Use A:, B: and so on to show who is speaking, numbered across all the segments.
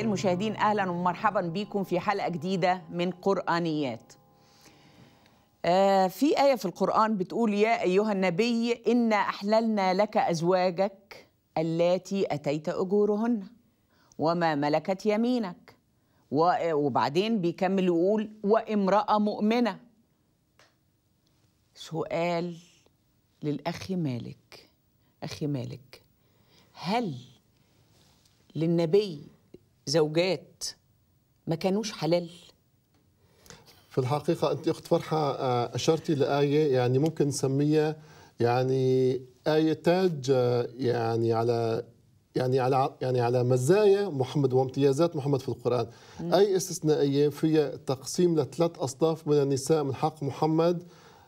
A: المشاهدين أهلا ومرحبا بكم في حلقة جديدة من قرآنيات. آه في آية في القرآن بتقول يا أيها النبي انا أحللنا لك أزواجك اللاتي أتيت أجورهن وما ملكت يمينك وبعدين بيكمل يقول وامرأة مؤمنة. سؤال للاخ مالك أخي مالك هل للنبي زوجات ما كانوش حلال.
B: في الحقيقة أنت أخت فرحة آه، أشرتي لآية يعني ممكن نسميها يعني آية تاج آه، يعني على يعني على يعني على مزايا محمد وامتيازات محمد في القرآن. أي استثنائية فيها تقسيم لثلاث أصناف من النساء من حق محمد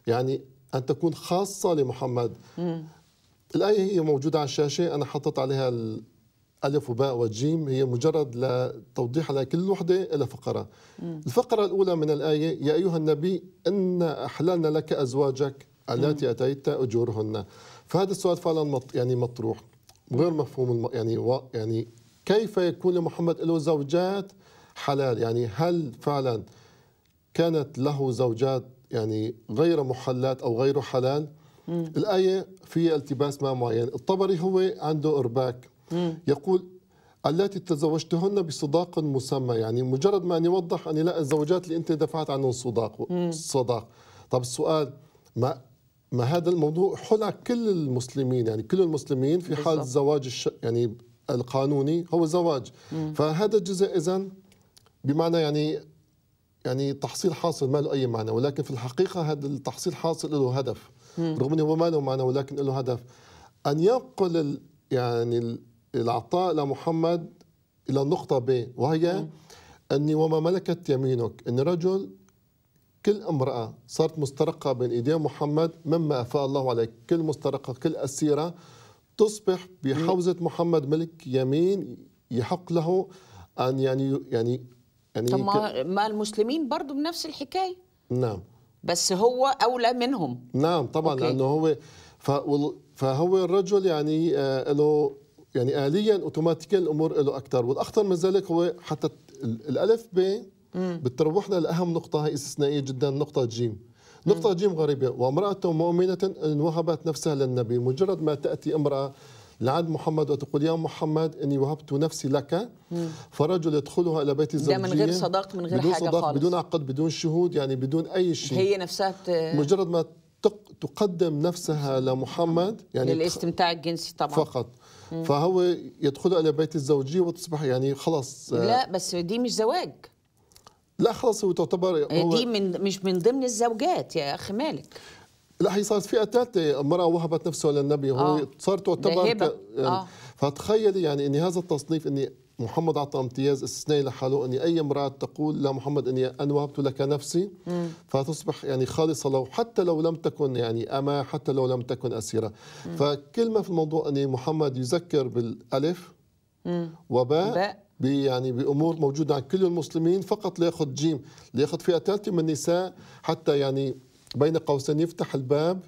B: يعني أن تكون خاصة لمحمد. الآية هي موجودة على الشاشة أنا حطيت عليها الألف وباء والجيم هي مجرد لتوضيح على كل وحدة لها فقرة. الفقرة الأولى من الآية يا أيها النبي إن أحللنا لك أزواجك التي أتيت أجورهن. فهذا السؤال فعلا مط يعني مطروح غير مفهوم. يعني و... يعني كيف يكون لمحمد له زوجات حلال؟ يعني هل فعلا كانت له زوجات يعني غير محلات أو غير حلال؟ الآية فيها التباس ما معين. الطبري هو عنده إرباك. يقول التي تزوجتهن بصداق مسمى يعني مجرد ما أن يوضح أن لا الزوجات اللي أنت دفعت عنهم صداق صداق. طب السؤال ما ما هذا الموضوع حل على كل المسلمين؟ يعني كل المسلمين في حال. الزواج الش... يعني القانوني هو زواج. فهذا الجزء اذا بمعنى يعني يعني تحصيل حاصل ما له أي معنى. ولكن في الحقيقة هذا التحصيل حاصل له هدف. رغم إنه ما له معنى ولكن له هدف. أن ينقل ال- يعني العطاء لمحمد إلى النقطة ب وهي أني وما ملكت يمينك إن رجل كل امرأة صارت مسترقة بين ايدين محمد مما أفاء الله عليه كل مسترقة كل أسيرة تصبح بحوزة محمد ملك يمين يحق له أن يعني يعني يعني
A: طب ما, المسلمين برضو بنفس الحكاية.
B: نعم.
A: بس هو أولى منهم.
B: نعم طبعا
A: okay.
B: لأنه هو فهو الرجل يعني آه، له يعني اليا اوتوماتيكيا الأمور له أكثر والأخطر من ذلك هو حتى ال- الألف ب بتروحنا لأهم نقطة هي استثنائية جدا نقطة جيم نقطة جيم غريبة وامرأة مؤمنة إن وهبت نفسها للنبي. مجرد ما تأتي امرأة لعند محمد وتقول يا محمد إني وهبت نفسي لك فرجل يدخلها إلى بيت الزوجية
A: من غير صداق من غير
B: بدون
A: حاجة
B: صداق
A: خالص.
B: بدون عقد بدون شهود يعني بدون أي شيء.
A: هي نفسها ت...
B: مجرد ما تق- تقدم نفسها لمحمد يعني
A: للاستمتاع الجنسي طبعا.
B: فقط. فهو يدخل إلى بيت الزوجية وتصبح يعني خلص آه،
A: لا بس دي مش زواج.
B: لا خلص هو تعتبر هو
A: دي من مش من ضمن الزوجات يا أخي مالك.
B: لا هي صارت فئة ثالثه امراه وهبت نفسها للنبي هو
A: آه.
B: صارت تعتبر. يعني
A: آه.
B: فتخيلي يعني إني هذا التصنيف إني محمد أعطى امتياز استثنائي لحاله إني أي امرأة تقول لمحمد إني أنا وهبت لك نفسي فتصبح يعني خالصة لو حتى لو لم تكن يعني اما حتى لو لم تكن أسيرة فكلمة في الموضوع إني محمد يذكر بالألف وباء
A: باء.
B: ب- يعني بأمور موجودة عند كل المسلمين فقط لياخذ جيم لياخذ فئة ثالثه من النساء حتى يعني بين قوسين يفتح الباب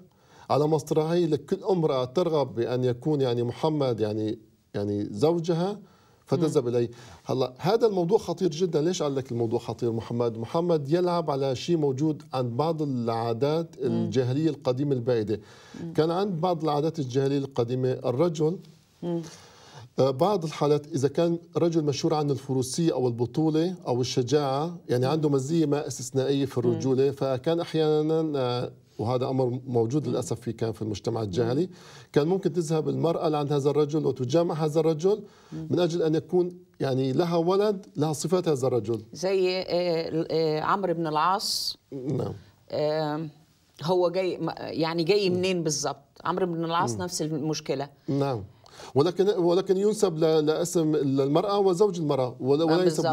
B: على مصراعيه لكل أمرأة ترغب بأن يكون يعني محمد يعني يعني زوجها فتذهب إليه. هلا هذا الموضوع خطير جدا. ليش قال لك الموضوع خطير محمد؟ محمد يلعب على شيء موجود عند بعض العادات الجاهلية القديمة البائده كان عند بعض العادات الجاهلية القديمة الرجل بعض الحالات إذا كان رجل مشهور عن الفروسية أو البطولة أو الشجاعة يعني عنده مزية ما استثنائية في الرجولة فكان أحيانا آه، وهذا أمر موجود للأسف في كان في المجتمع الجاهلي كان ممكن تذهب المرأة لعند هذا الرجل وتجامع هذا الرجل من أجل أن يكون يعني لها ولد لها صفات هذا الرجل.
A: زي آه، آه، عمرو بن العاص.
B: نعم.
A: آه، هو جاي يعني جاي منين بالظبط عمرو بن العاص نفس المشكلة.
B: نعم. ولكن ولكن ينسب لاسم المرأة وزوج المرأة ولا ينسب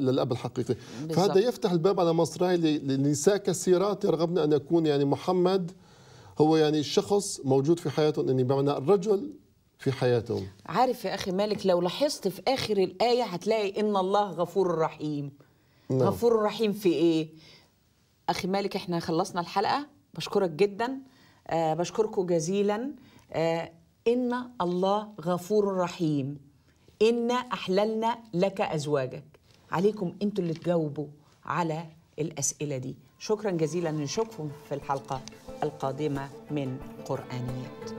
B: للأب الحقيقي.
A: بالضبط.
B: فهذا يفتح الباب على مصراعي لنساء كثيرات يرغبن أن يكون يعني محمد هو يعني الشخص موجود في حياتهم يعني بمعنى الرجل في حياتهم.
A: عارف يا أخي مالك لو لاحظت في آخر الآية هتلاقي إن الله غفور رحيم.
B: نعم.
A: غفور رحيم في إيه؟ أخي مالك إحنا خلصنا الحلقة. بشكرك جدا. آه بشكركم جزيلا. آه إن الله غفور رحيم. إنا أحللنا لك أزواجك. عليكم أنتوا اللي تجاوبوا على الأسئلة دي. شكرا جزيلا. نشوفكم في الحلقة القادمة من قرآنيات.